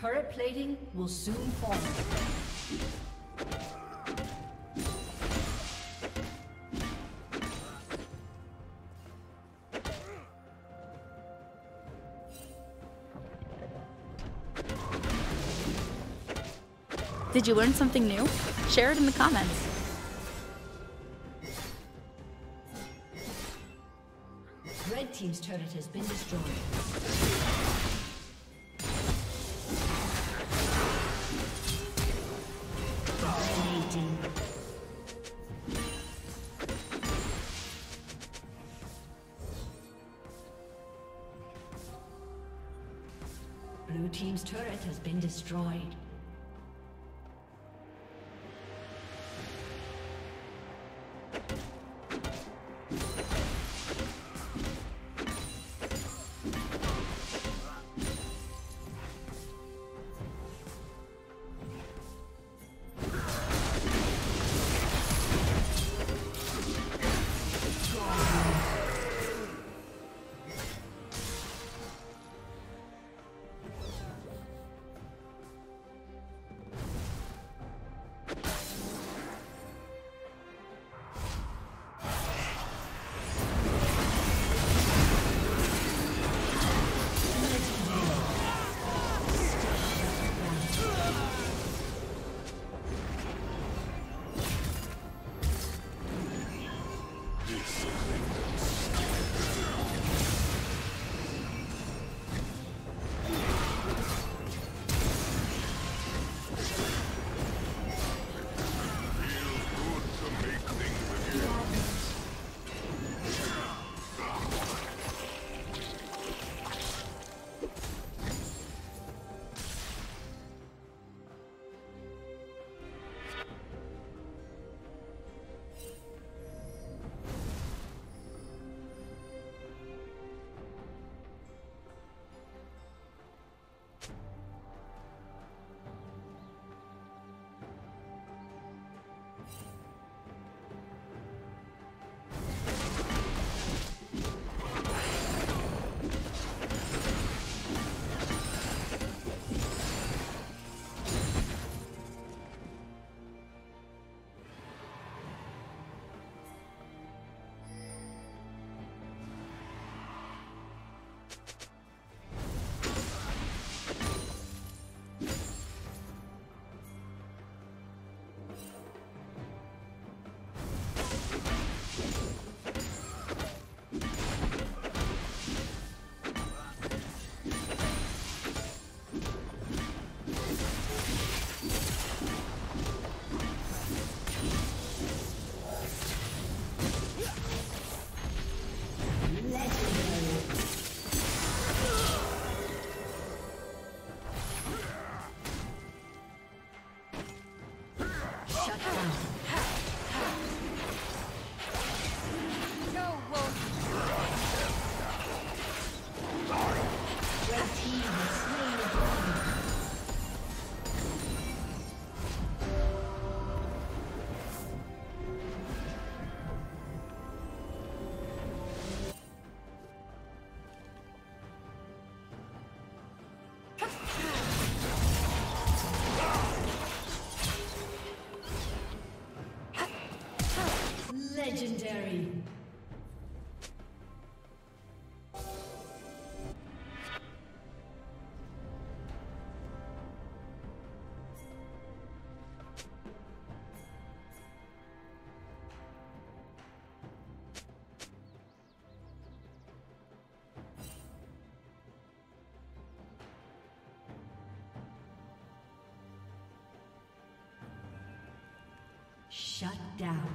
Turret plating will soon fall. Did you learn something new? Share it in the comments. Red Team's turret has been destroyed. Been destroyed. Shut down.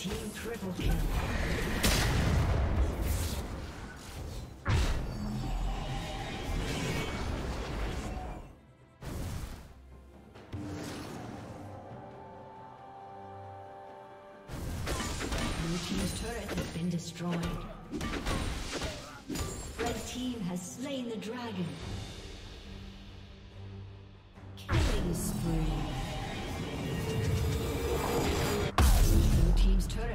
Team triple kill. Destroyed. Red team has slain the dragon. Killing spree.